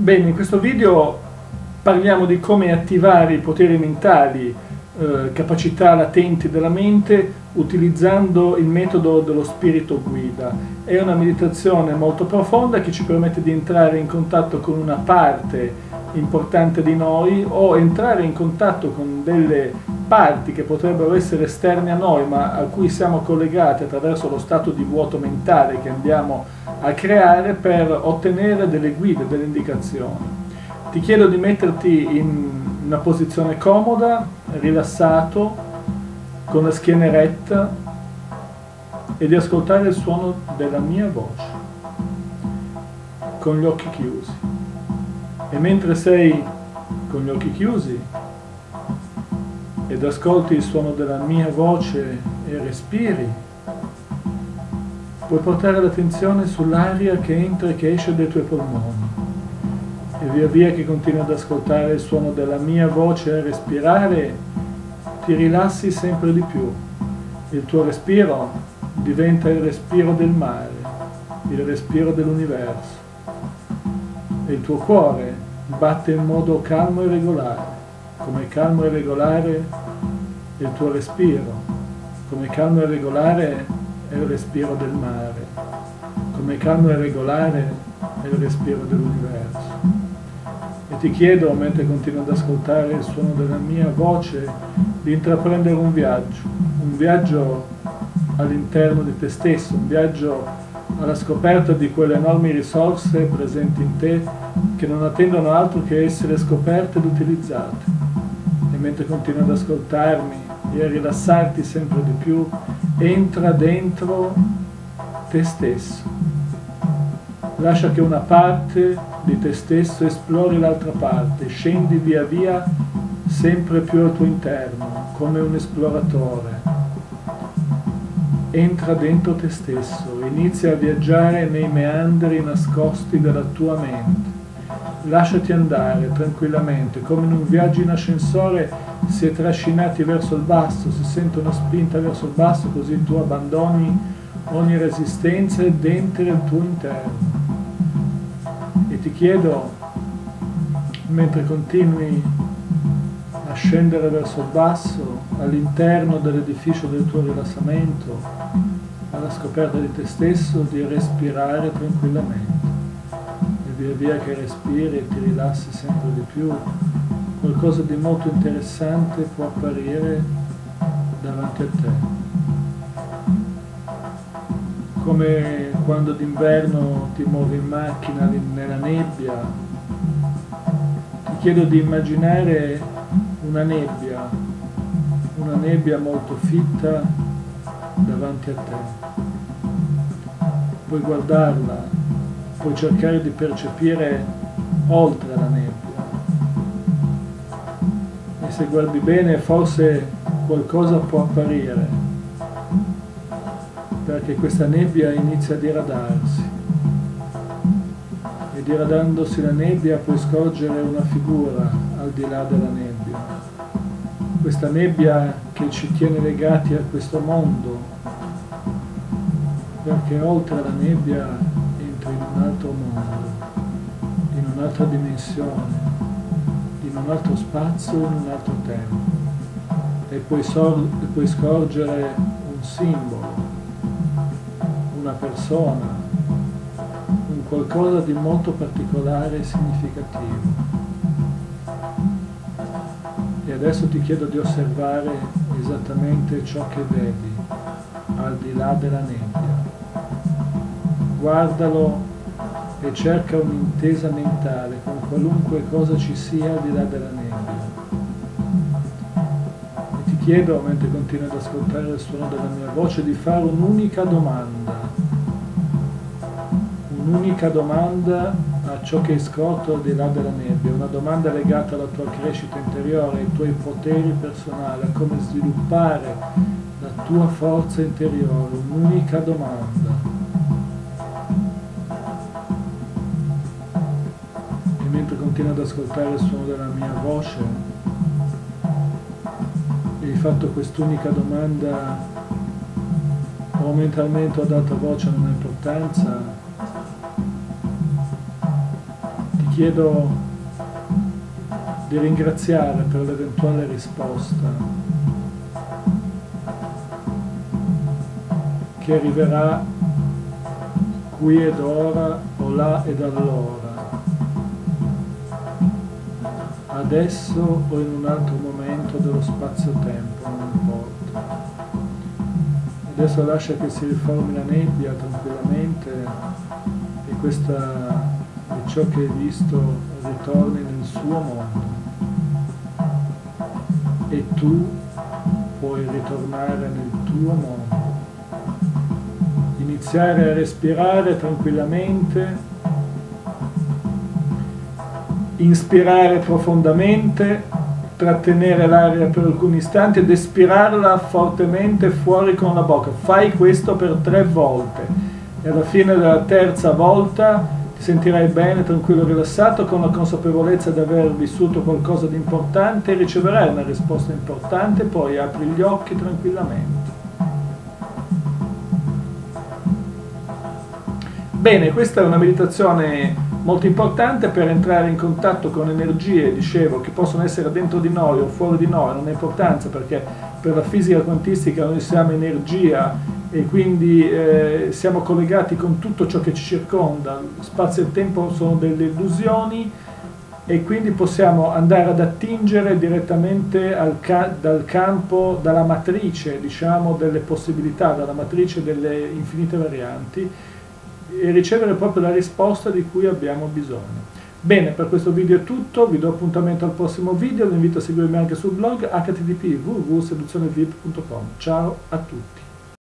Bene, in questo video parliamo di come attivare i poteri mentali, eh, capacità latenti della mente utilizzando il metodo dello spirito guida. È una meditazione molto profonda che ci permette di entrare in contatto con una parte importante di noi o entrare in contatto con delle parti che potrebbero essere esterne a noi ma a cui siamo collegati attraverso lo stato di vuoto mentale che andiamo a creare per ottenere delle guide, delle indicazioni. Ti chiedo di metterti in una posizione comoda, rilassato, con la schiena eretta e di ascoltare il suono della mia voce con gli occhi chiusi. E mentre sei con gli occhi chiusi ed ascolti il suono della mia voce e respiri, puoi portare l'attenzione sull'aria che entra e che esce dai tuoi polmoni. E via via che continui ad ascoltare il suono della mia voce e respirare, ti rilassi sempre di più. Il tuo respiro diventa il respiro del mare, il respiro dell'universo. E il tuo cuore batte in modo calmo e regolare, come calmo e regolare il tuo respiro, come calmo e regolare è il respiro del mare, come calmo e regolare è il respiro dell'universo. E ti chiedo, mentre continuo ad ascoltare il suono della mia voce, di intraprendere un viaggio, un viaggio all'interno di te stesso, un viaggio alla scoperta di quelle enormi risorse presenti in te che non attendono altro che essere scoperte ed utilizzate. E mentre continui ad ascoltarmi e a rilassarti sempre di più, entra dentro te stesso. Lascia che una parte di te stesso esplori l'altra parte, scendi via via sempre più al tuo interno, come un esploratore entra dentro te stesso, inizia a viaggiare nei meandri nascosti della tua mente. Lasciati andare tranquillamente, come in un viaggio in ascensore si è trascinati verso il basso, si sente una spinta verso il basso, così tu abbandoni ogni resistenza ed entri nel tuo interno. E ti chiedo, mentre continui a scendere verso il basso, all'interno dell'edificio del tuo rilassamento, alla scoperta di te stesso, di respirare tranquillamente. E via via che respiri e ti rilassi sempre di più, qualcosa di molto interessante può apparire davanti a te. Come quando d'inverno ti muovi in macchina nella nebbia, ti chiedo di immaginare una nebbia, una nebbia molto fitta davanti a te. Puoi guardarla, puoi cercare di percepire oltre la nebbia. E se guardi bene forse qualcosa può apparire, perché questa nebbia inizia a diradarsi. E diradandosi la nebbia puoi scorgere una figura al di là della nebbia questa nebbia che ci tiene legati a questo mondo, perché oltre alla nebbia entri in un altro mondo, in un'altra dimensione, in un altro spazio, in un altro tempo. E puoi, e puoi scorgere un simbolo, una persona, un qualcosa di molto particolare e significativo adesso ti chiedo di osservare esattamente ciò che vedi al di là della nebbia. Guardalo e cerca un'intesa mentale con qualunque cosa ci sia al di là della nebbia. E ti chiedo, mentre continui ad ascoltare il suono della mia voce, di fare un'unica domanda. Un'unica domanda a ciò che è scorto al di là della nebbia, una domanda legata alla tua crescita interiore, ai tuoi poteri personali, a come sviluppare la tua forza interiore, un'unica domanda. E mentre continuo ad ascoltare il suono della mia voce, hai fatto quest'unica domanda o mentalmente ho dato voce a un'importanza, chiedo di ringraziare per l'eventuale risposta che arriverà qui ed ora o là ed allora, adesso o in un altro momento dello spazio-tempo, non importa. Adesso lascia che si riformi la nebbia tranquillamente e questa, ciò che hai visto ritorni nel suo mondo. E tu puoi ritornare nel tuo mondo. Iniziare a respirare tranquillamente, inspirare profondamente, trattenere l'aria per alcuni istanti ed espirarla fortemente fuori con la bocca. Fai questo per tre volte. E alla fine della terza volta ti sentirai bene, tranquillo, rilassato, con la consapevolezza di aver vissuto qualcosa di importante riceverai una risposta importante, poi apri gli occhi tranquillamente. Bene, questa è una meditazione molto importante per entrare in contatto con energie, dicevo, che possono essere dentro di noi o fuori di noi, non ha importanza perché per la fisica quantistica noi siamo energia e quindi eh, siamo collegati con tutto ciò che ci circonda, spazio e tempo sono delle illusioni e quindi possiamo andare ad attingere direttamente ca dal campo, dalla matrice, diciamo, delle possibilità, dalla matrice delle infinite varianti e ricevere proprio la risposta di cui abbiamo bisogno. Bene, per questo video è tutto, vi do appuntamento al prossimo video, vi invito a seguirmi anche sul blog http www.seduzionevip.com. Ciao a tutti!